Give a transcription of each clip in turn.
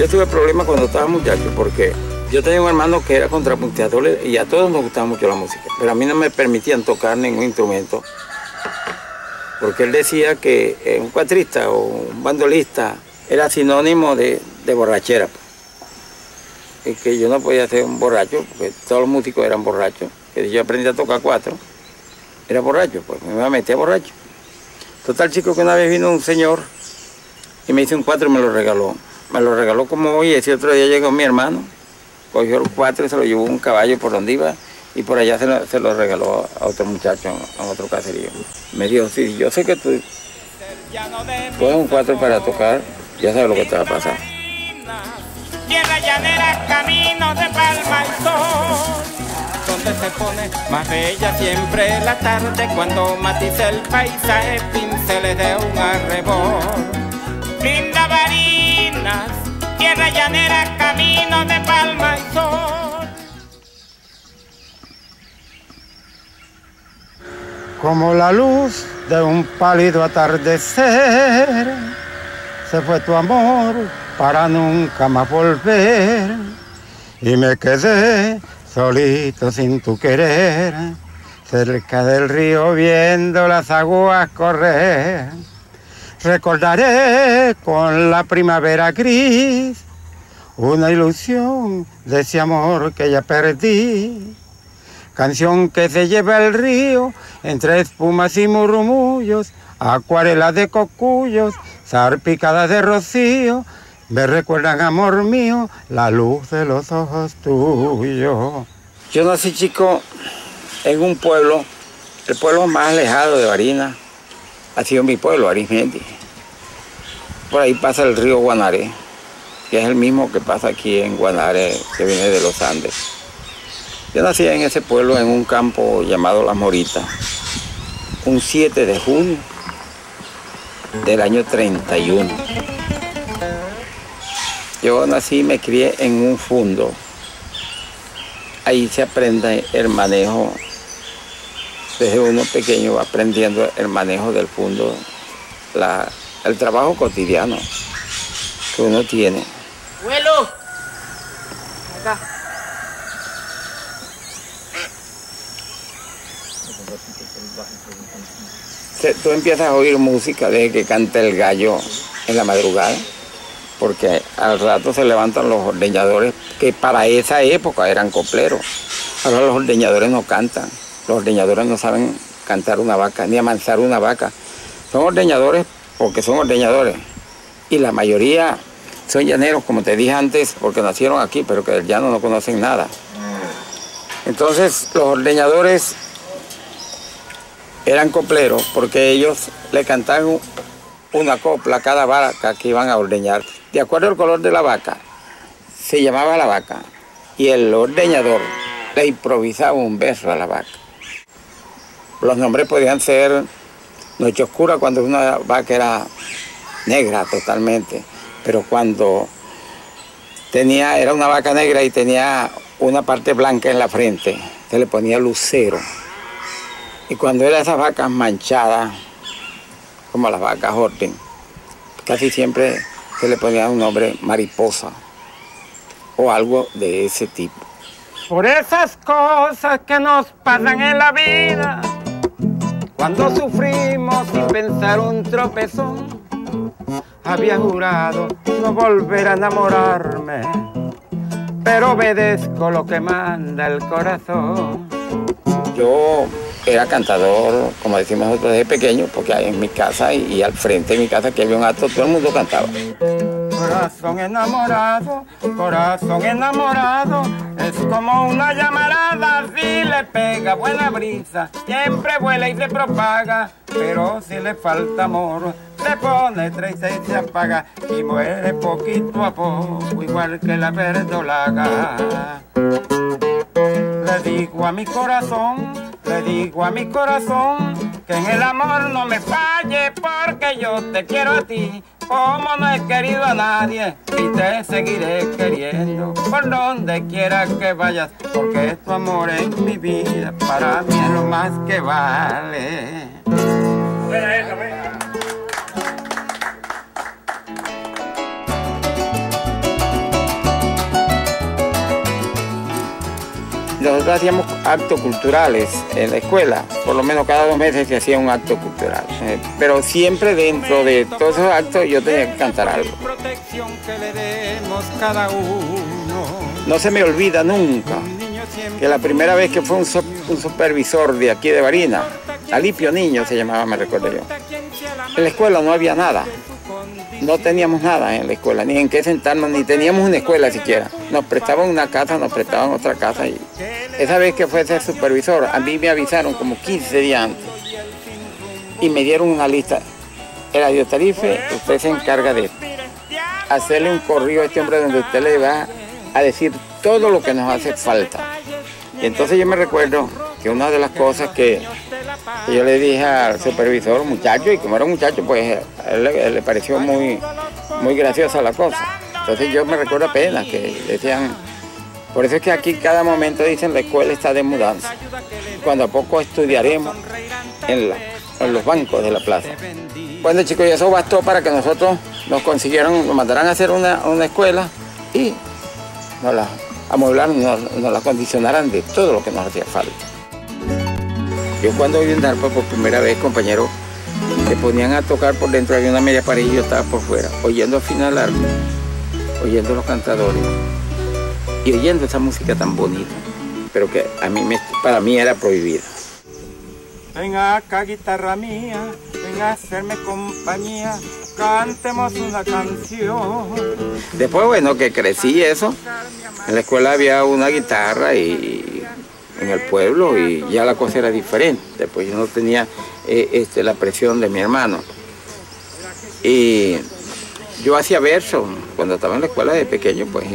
Yo tuve problemas cuando estaba muchacho porque yo tenía un hermano que era contrapunteador y a todos nos gustaba mucho la música, pero a mí no me permitían tocar ningún instrumento porque él decía que eh, un cuatrista o un bandolista era sinónimo de, borrachera. Y que yo no podía ser un borracho, porque todos los músicos eran borrachos. Que yo aprendí a tocar cuatro, era borracho, pues me iba a borracho. Total chico que una vez vino un señor y me hizo un cuatro y me lo regaló. Me lo regaló como hoy, ese otro día llegó mi hermano, cogió el cuatro y se lo llevó un caballo por donde iba y por allá se lo, regaló a otro muchacho a otro caserío. Me dijo, sí, yo sé que tú pones un cuatro para tocar, ya sabes lo que te va a pasar. Donde se pone más bella siempre la tarde cuando matiza el paisaje, pinceles de un arrebol. Linda Tierra llanera, camino de palma al sol. como la luz de un pálido atardecer. Se fue tu amor para nunca más volver y me quedé solito sin tu querer, cerca del río viendo las aguas correr. Recordaré con la primavera gris una ilusión de ese amor que ya perdí. Canción que se lleva el río entre espumas y murmullos, acuarelas de cocuyos, zarpicadas de rocío, me recuerdan, amor mío, la luz de los ojos tuyos. Yo nací chico en un pueblo, el pueblo más alejado de Barina, ha sido mi pueblo, Arismendi. Por ahí pasa el río Guanare, que es el mismo que pasa aquí en Guanare, que viene de los Andes. Yo nací en ese pueblo, en un campo llamado La Morita, un 7 de junio del año 31. Yo nací y me crié en un fundo. Ahí se aprende el manejo, desde uno pequeño va aprendiendo el manejo del fundo, el trabajo cotidiano que uno tiene. ¡Abuelo! Acá. tú empiezas a oír música desde que canta el gallo en la madrugada, porque al rato se levantan los ordeñadores que para esa época eran copleros. Ahora los ordeñadores no cantan, los ordeñadores no saben cantar una vaca ni amansar una vaca. Son ordeñadores porque son ordeñadores y la mayoría son llaneros, como te dije antes, porque nacieron aquí, pero que del llano no conocen nada. Entonces los ordeñadores eran copleros porque ellos le cantaban una copla a cada vaca que iban a ordeñar. De acuerdo al color de la vaca, se llamaba la vaca y el ordeñador le improvisaba un beso a la vaca. Los nombres podían ser Noche Oscura cuando una vaca era negra totalmente, pero cuando tenía, era una vaca negra y tenía una parte blanca en la frente, se le ponía lucero. Y cuando era esas vacas manchadas, como las vacas Horten, casi siempre se le ponía un nombre mariposa o algo de ese tipo. Por esas cosas que nos pasan en la vida, cuando sufrimos sin pensar un tropezón, había jurado no volver a enamorarme, pero obedezco lo que manda el corazón. Yo era cantador, como decimos nosotros desde pequeño, porque en mi casa y, al frente de mi casa que había un acto, todo el mundo cantaba. Corazón enamorado, corazón enamorado, es como una llamarada, si le pega buena brisa, siempre vuela y se propaga, pero si le falta amor, se pone triste y se apaga, y muere poquito a poco, igual que la verdolaga. Le digo a mi corazón, le digo a mi corazón que en el amor no me falle porque yo te quiero a ti como no he querido a nadie y te seguiré queriendo por donde quiera que vayas porque tu amor en mi vida para mí es lo más que vale. Nosotros hacíamos actos culturales en la escuela, por lo menos cada dos meses se hacía un acto cultural. Eh, pero siempre dentro de todos esos actos yo tenía que cantar algo. No se me olvida nunca que la primera vez que fue un, supervisor de aquí de Barina, Alipio Niño se llamaba, me recuerdo yo. En la escuela no había nada, no teníamos nada en la escuela, ni en qué sentarnos, ni teníamos una escuela siquiera. Nos prestaban una casa, nos prestaban otra casa. Y esa vez que fue ese supervisor, a mí me avisaron como 15 días antes y me dieron una lista. El adiotarife, usted se encarga de hacerle un corrido a este hombre donde usted le va a decir todo lo que nos hace falta. Y entonces yo me recuerdo que una de las cosas que, yo le dije al supervisor, muchacho, y como era un muchacho, pues a él, le pareció muy, muy graciosa la cosa. Entonces yo me recuerdo apenas que decían, por eso es que aquí cada momento dicen la escuela está de mudanza. Cuando a poco estudiaremos en, los bancos de la plaza. Bueno chicos, y eso bastó para que nosotros nos consiguieran, nos mandaran a hacer una, una escuela y nos la amueblaron, nos, nos la condicionaran de todo lo que nos hacía falta. Yo cuando un arpa por primera vez, compañero, se ponían a tocar por dentro, había una media pared y yo estaba por fuera, oyendo al final arpa, oyendo los cantadores y oyendo esa música tan bonita, pero que a mí para mí era prohibida. Venga acá guitarra mía, venga a hacerme compañía, cantemos una canción. Después, bueno, que crecí eso, en la escuela había una guitarra y en el pueblo y ya la cosa era diferente, pues yo no tenía eh, este, la presión de mi hermano. Y yo hacía versos cuando estaba en la escuela de pequeño, pues,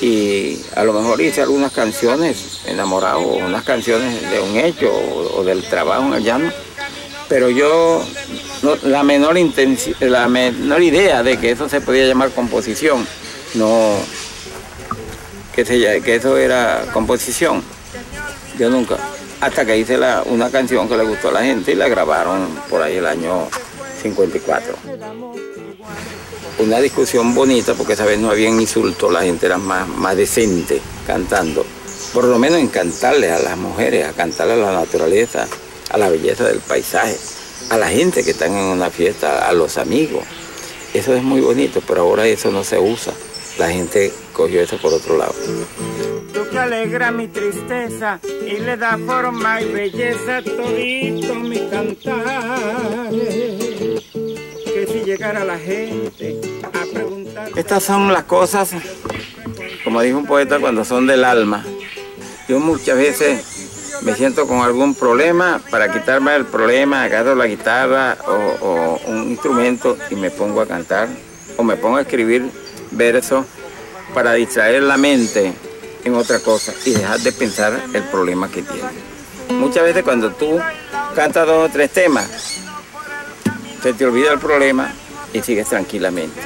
y a lo mejor hice algunas canciones enamorado, unas canciones de un hecho o, del trabajo en el llano, pero yo la, menor la menor idea de que eso se podía llamar composición, no que, que eso era composición. Yo nunca. Hasta que hice la, una canción que le gustó a la gente y la grabaron por ahí el año 54. Una discusión bonita porque esa vez no había insultos, la gente era más, más decente cantando. Por lo menos en cantarle a las mujeres, a cantarle a la naturaleza, a la belleza del paisaje, a la gente que están en una fiesta, a los amigos. Eso es muy bonito, pero ahora eso no se usa. La gente cogió eso por otro lado que alegra mi tristeza y le da forma y belleza todito mi cantar. Que si llegara la gente a preguntar... Estas son las cosas, como dijo un poeta, cuando son del alma. Yo muchas veces me siento con algún problema, para quitarme el problema agarro la guitarra o un instrumento y me pongo a cantar o me pongo a escribir versos para distraer la mente en otra cosa y dejar de pensar el problema que tiene. Muchas veces cuando tú cantas dos o tres temas, se te olvida el problema y sigues tranquilamente.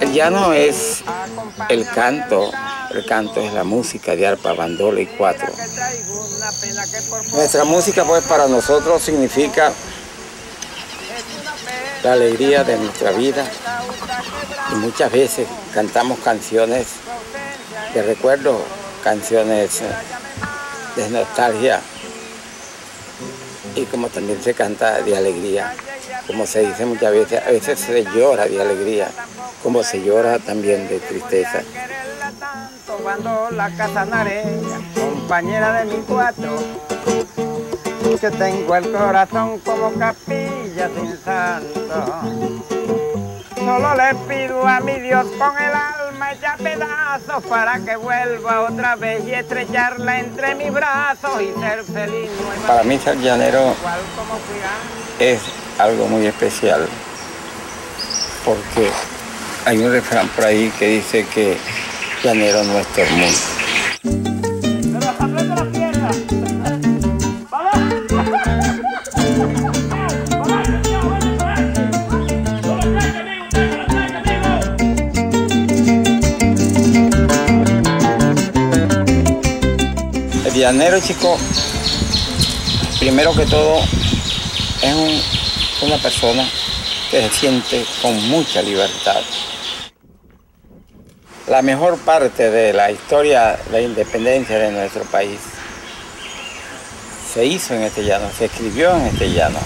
El llano es el canto, el canto es la música de arpa, bandola y cuatro. Nuestra música pues para nosotros significa la alegría de nuestra vida. Y muchas veces cantamos canciones de recuerdo, canciones de nostalgia y como también se canta de alegría como se dice muchas veces, a veces se llora de alegría, como se llora también de tristeza. Cuando la compañera de mi cuatro, que tengo el corazón como capilla sin santo. Solo le pido a mi Dios con el alma pedazos para que vuelva otra vez y estrecharla entre mis brazos y ser feliz. Para mí ser llanero es algo muy especial porque hay un refrán por ahí que dice que llanero no es todo el mundo. Llanero, chico, primero que todo, es una persona que se siente con mucha libertad. La mejor parte de la historia de la independencia de nuestro país se hizo en este llano, se escribió en este llano.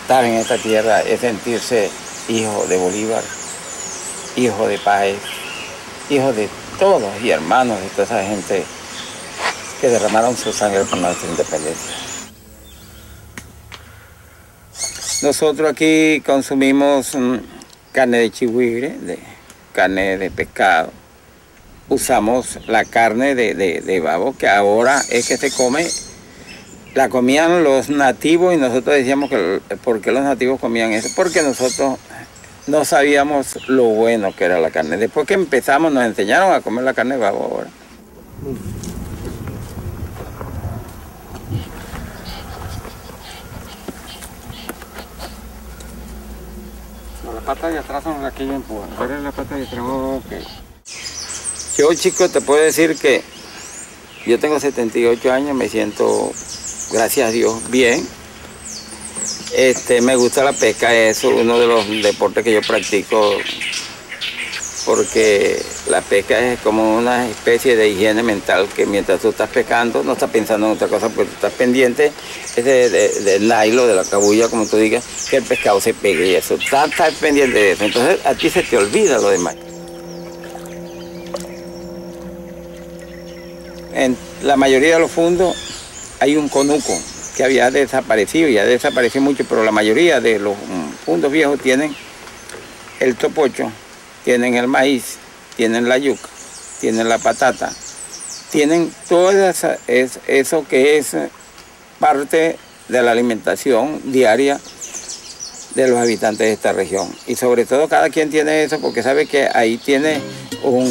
Estar en esta tierra es sentirse hijo de Bolívar, hijo de Páez, hijo de todos y hermanos de toda esa gente que derramaron su sangre por nuestra independencia. Nosotros aquí consumimos mm, carne de chihuire, carne de pescado. Usamos la carne de, de, babo, que ahora es que se come. La comían los nativos y nosotros decíamos que por qué los nativos comían eso, porque nosotros no sabíamos lo bueno que era la carne. Después que empezamos nos enseñaron a comer la carne de babo ahora. Patas de atrás son las que yo empujo. Ahora la pata de atrás, Yo, chico, te puedo decir que yo tengo 78 años, me siento, gracias a Dios, bien. Este, me gusta la pesca, es uno de los deportes que yo practico porque la pesca es como una especie de higiene mental que mientras tú estás pescando no estás pensando en otra cosa porque tú estás pendiente de, de, del nylon, de la cabulla, como tú digas, que el pescado se pegue y eso. Estás, estás pendiente de eso. Entonces a ti se te olvida lo demás. En la mayoría de los fundos hay un conuco que había desaparecido, ya desapareció mucho, pero la mayoría de los fundos viejos tienen el topocho tienen el maíz, tienen la yuca, tienen la patata, tienen todo eso que es parte de la alimentación diaria de los habitantes de esta región. Y sobre todo cada quien tiene eso porque sabe que ahí tiene un,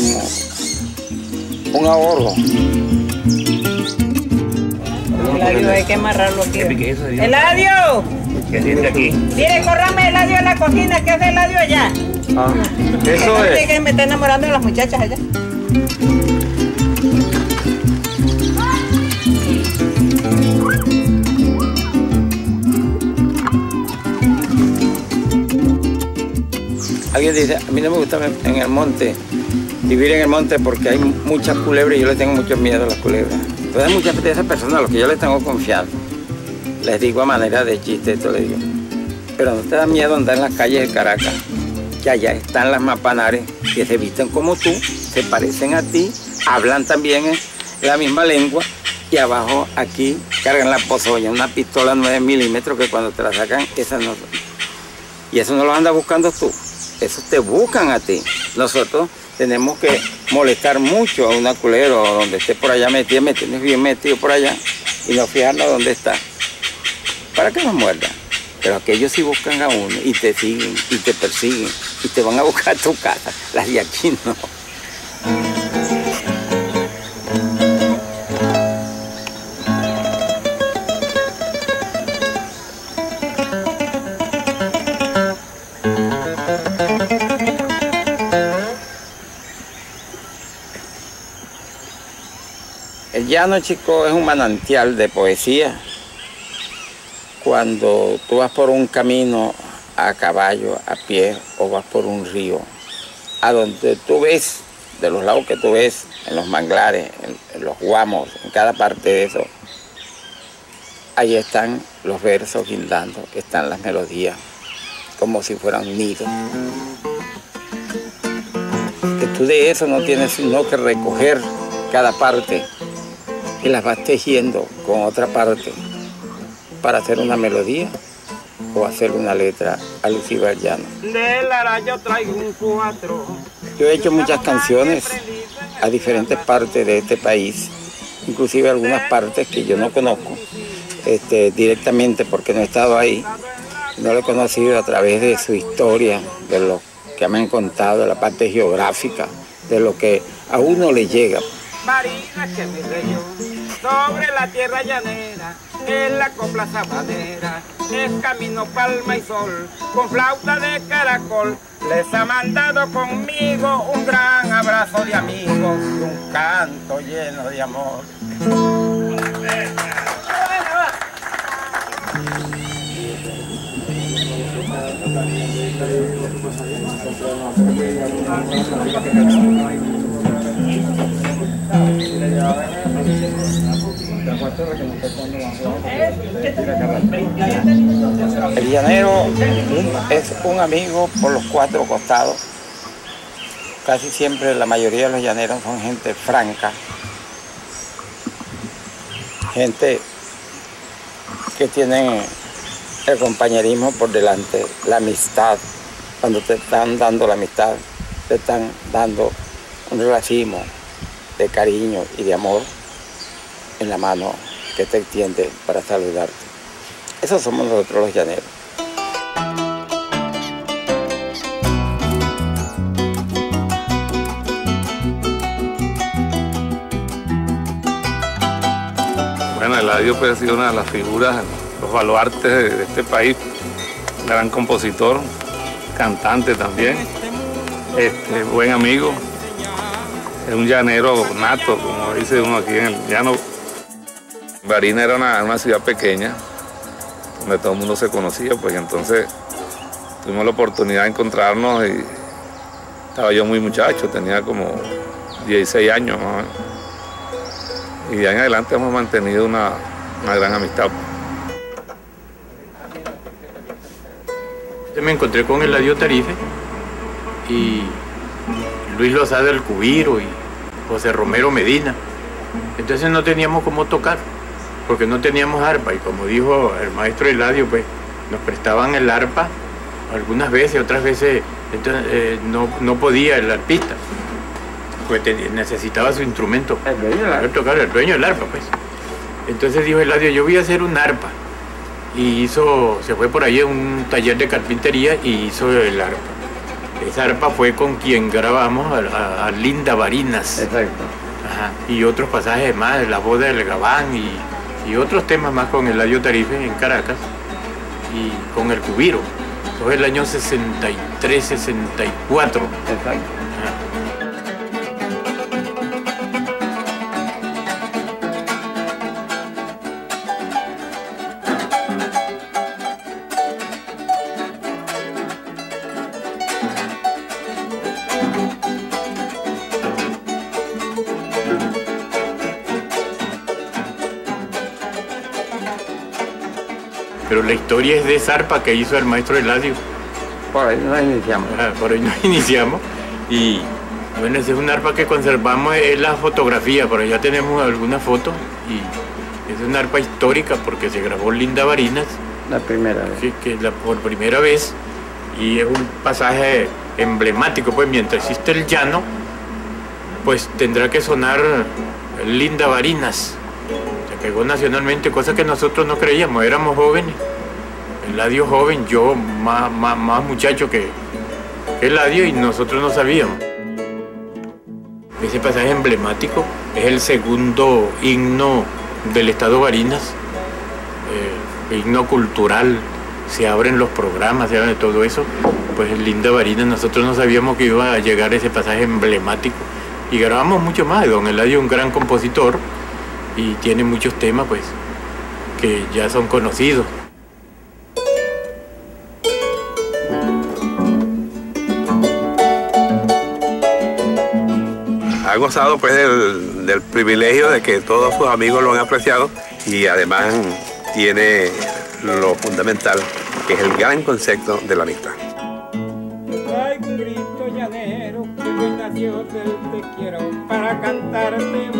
un ahorro. Eladio, hay que amarrarlo aquí. ¡Eladio! ¿Qué tiene aquí? Mire, corrame Eladio en la cocina, ¿qué hace Eladio allá? Ah, eso es. que me está enamorando de las muchachas allá. Alguien dice, a mí no me gusta en el monte, vivir en el monte porque hay muchas culebras y yo le tengo mucho miedo a las culebras. Entonces muchas de esas personas a los que yo les tengo confianza, les digo a manera de chiste, esto le digo, pero no te da miedo andar en las calles de Caracas que allá están las mapanares que se visten como tú, se parecen a ti, hablan también la misma lengua y abajo aquí cargan la pozoña, una pistola 9 milímetros que cuando te la sacan, esa no... Y eso no lo anda buscando tú, eso te buscan a ti. Nosotros tenemos que molestar mucho a una culero donde esté por allá metido, me tienes bien metido por allá y no fijarnos dónde está. Para que nos muerdan. Pero aquellos sí buscan a uno y te siguen y te persiguen y te van a buscar tu casa. Las de aquí no. El llano, chico, es un manantial de poesía cuando tú vas por un camino a caballo, a pie o vas por un río, a donde tú ves, de los lados que tú ves, en los manglares, en, los guamos, en cada parte de eso, ahí están los versos guindando, están las melodías, como si fueran nidos. Que tú de eso no tienes sino que recoger cada parte y las vas tejiendo con otra parte para hacer una melodía o hacer una letra alusiva al llano. Yo traigo un cuatro Yo he hecho muchas canciones a diferentes partes de este país, inclusive algunas partes que yo no conozco este, directamente porque no he estado ahí, no lo he conocido a través de su historia, de lo que me han contado, de la parte geográfica, de lo que a uno le llega. Marina que me reyó sobre la tierra llanera, en la copla sabanera, es camino palma y sol, con flauta de caracol, les ha mandado conmigo un gran abrazo de amigos y un canto lleno de amor. El llanero es un amigo por los cuatro costados. Casi siempre la mayoría de los llaneros son gente franca, gente que tiene el compañerismo por delante, la amistad. Cuando te están dando la amistad, te están dando un racimo de cariño y de amor en la mano que te extiende para saludarte. Esos somos nosotros los llaneros. Bueno, Eladio ha sido una de las figuras, los baluartes de este país, gran compositor, cantante también, este, buen amigo, es un llanero nato, como dice uno aquí en el llano. Barina era una, una ciudad pequeña, donde todo el mundo se conocía, pues entonces tuvimos la oportunidad de encontrarnos y estaba yo muy muchacho, tenía como 16 años más. Y de ahí en adelante hemos mantenido una, una gran amistad. Me encontré con Eladio Tarife y Luis Lozada del Cubiro y José Romero Medina. Entonces no teníamos cómo tocar, porque no teníamos arpa. Y como dijo el maestro Eladio, pues nos prestaban el arpa algunas veces, otras veces entonces, eh, no, no podía el arpista, pues necesitaba su instrumento. El dueño del tocar, el dueño del arpa, pues. Entonces dijo Eladio, yo voy a hacer un arpa. Y hizo, se fue por ahí a un taller de carpintería y hizo el arpa. Esa arpa fue con quien grabamos a, a- a Linda Barinas. Exacto. Ajá, y otros pasajes más, la boda del Gabán y, y otros temas más con Eladio Tarife en Caracas y con el Cubiro. Eso fue el año 63, 64. Exacto. Pero la historia es de esa arpa que hizo el maestro Eladio. Por ahí nos iniciamos. Ah, Por ahí nos iniciamos. Y bueno, esa es una arpa que conservamos, es la fotografía, por allá tenemos algunas fotos. Y es una arpa histórica porque se grabó Linda Barinas, La primera vez. que, que la, por primera vez. Y es un pasaje emblemático, pues mientras existe el llano, pues tendrá que sonar Linda Barinas. Pegó nacionalmente, cosa que nosotros no creíamos, éramos jóvenes. Eladio joven, yo más, más, muchacho que, que Eladio y nosotros no sabíamos. Ese pasaje emblemático es el segundo himno del Estado Barinas, eh, himno cultural, se abren los programas, se abre todo eso. Pues Linda Barinas nosotros no sabíamos que iba a llegar ese pasaje emblemático y grabamos mucho más. Don Eladio un gran compositor y tiene muchos temas pues que ya son conocidos. ha gozado pues del, del privilegio de que todos sus amigos lo han apreciado y además tiene lo fundamental, que es el gran concepto de la amistad. Traigo un grito llanero que hoy nació del te quiero para cantarte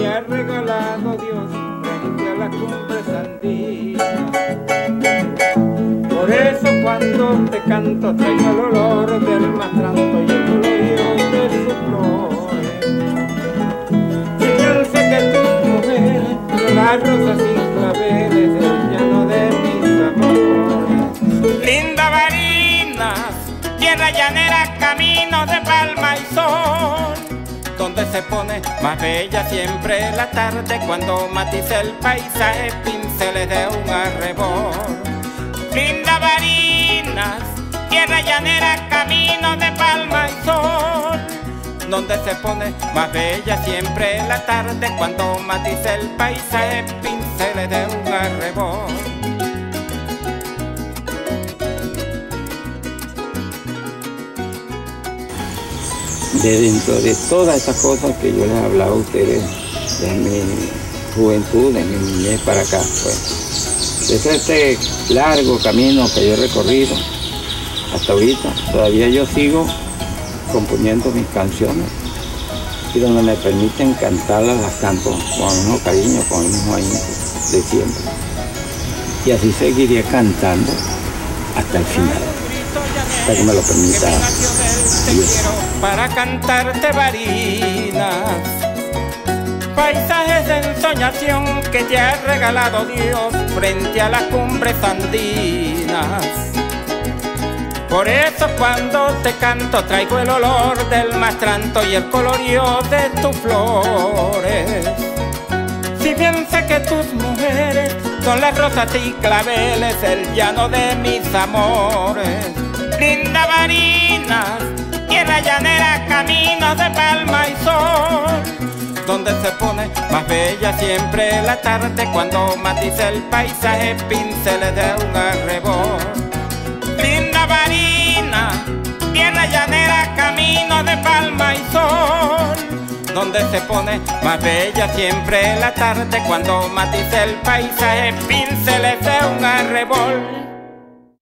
te ha regalado Dios frente a la cumbre sandina. Por eso cuando te canto traigo el olor del mastranto y el colorío de. Y piensa que tus mujeres son las más bella siempre la tarde cuando matiza el paisaje pinceles de un arrebol. Linda Varinas, tierra llanera, camino de palma y sol, donde se pone más bella siempre la tarde cuando matiza el paisaje pinceles de un arrebol. De dentro de todas esas cosas que yo les he hablado a ustedes de mi juventud, de mi niñez para acá, pues. Desde este largo camino que yo he recorrido hasta ahorita, todavía yo sigo componiendo mis canciones y donde me permiten cantarlas las canto con el mismo cariño, con el mismo ahínco de siempre. Y así seguiré cantando hasta el final, Para cantarte varinas, paisajes de ensoñación que te ha regalado Dios frente a las cumbres andinas. Por eso cuando te canto traigo el olor del mastranto y el colorío de tus flores. Si bien sé que tus mujeres son las rosas y claveles, el llano de mis amores. Linda Varinas, tierra llanera, caminos de palma y sol, donde se pone más bella siempre la tarde cuando matiza el paisaje, pinceles de un arrebol. Linda Varina, tierra llanera, camino de palma y sol, donde se pone más bella siempre la tarde cuando matiza el paisaje, pinceles de un arrebol.